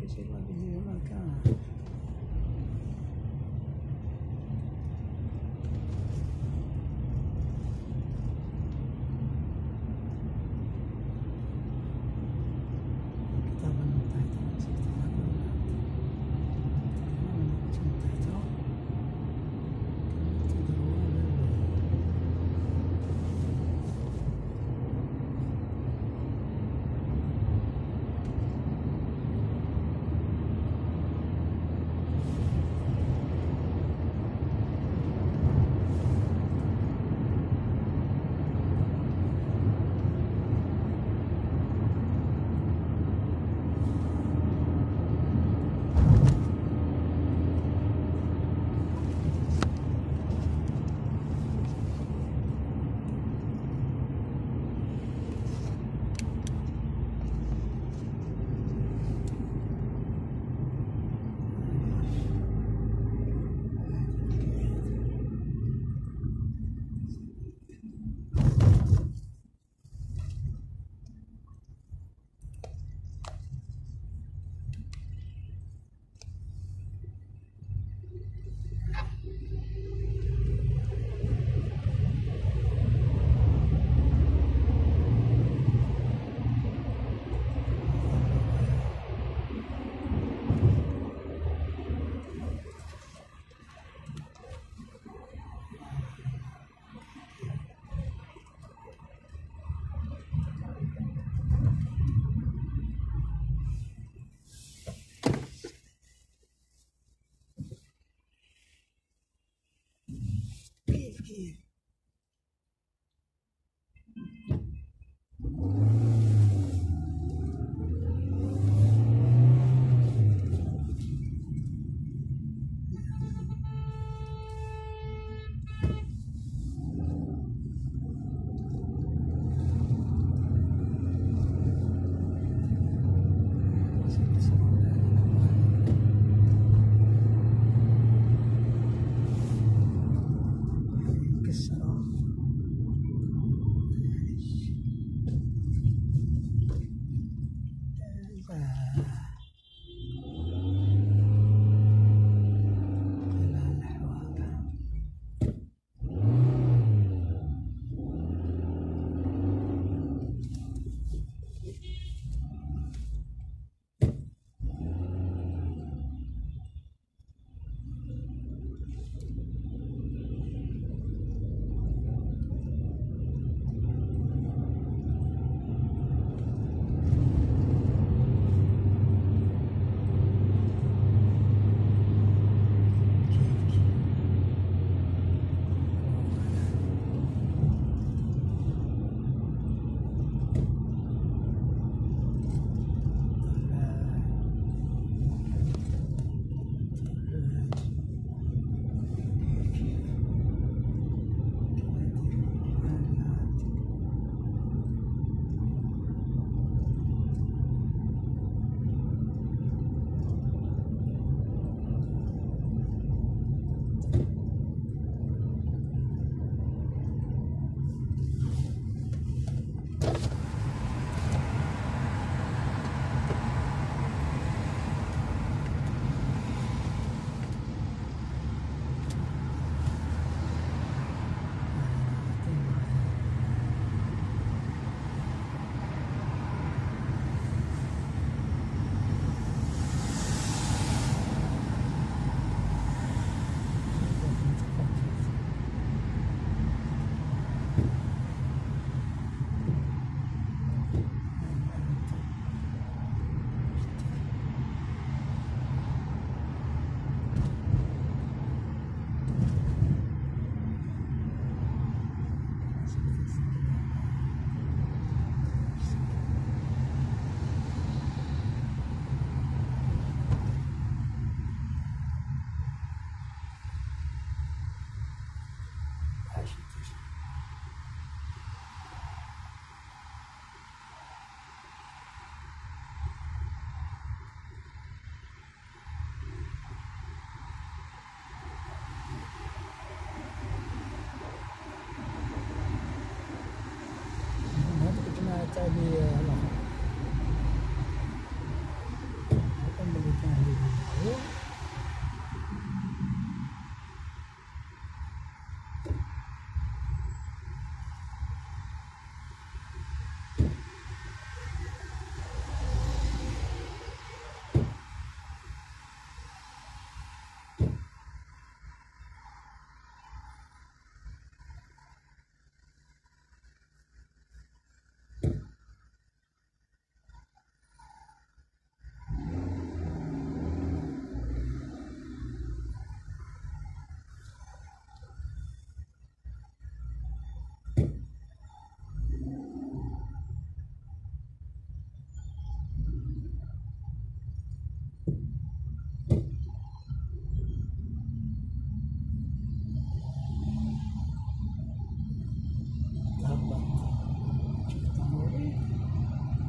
que se lo acá.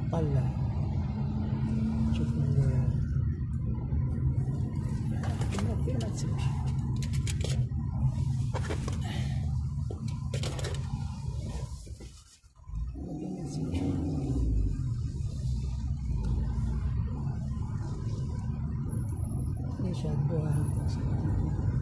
Pala. Hamuru. Tingnan, tingnan sige. Tingnan sige. Ini siya buhay. Eh,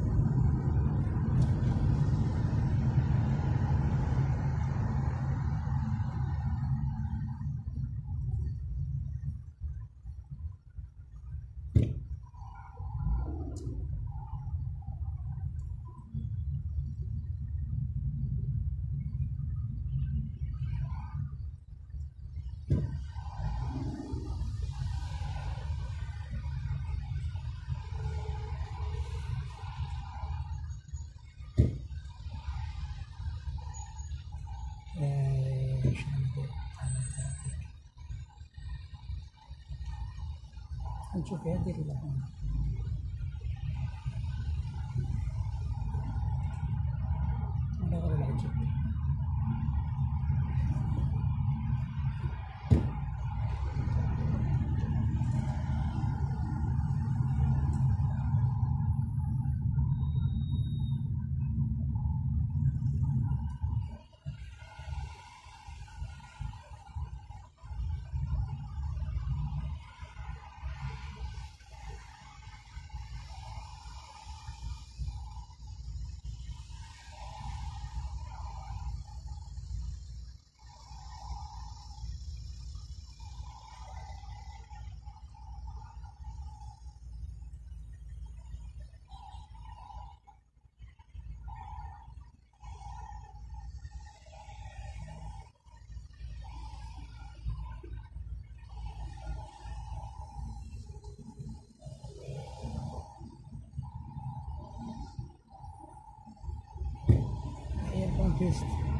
你去别的地方了。pissed.